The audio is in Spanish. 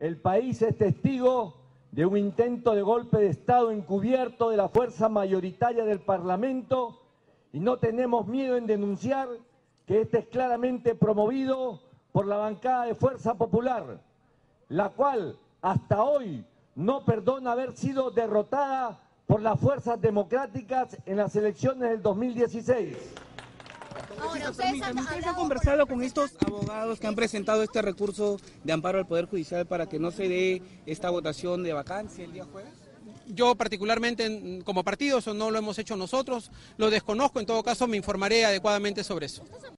el país es testigo de un intento de golpe de Estado encubierto de la fuerza mayoritaria del Parlamento y no tenemos miedo en denunciar que este es claramente promovido por la bancada de Fuerza Popular, la cual hasta hoy no perdona haber sido derrotada por las fuerzas democráticas en las elecciones del 2016. Ahora, ustedes han ¿Ustedes han hablado conversado con estos abogados que han presentado este recurso de amparo al Poder Judicial para que no se dé esta votación de vacancia el día jueves? Yo particularmente en- como partido, eso no lo hemos hecho nosotros, lo desconozco, en todo caso me informaré adecuadamente sobre eso. ¿Ustedes han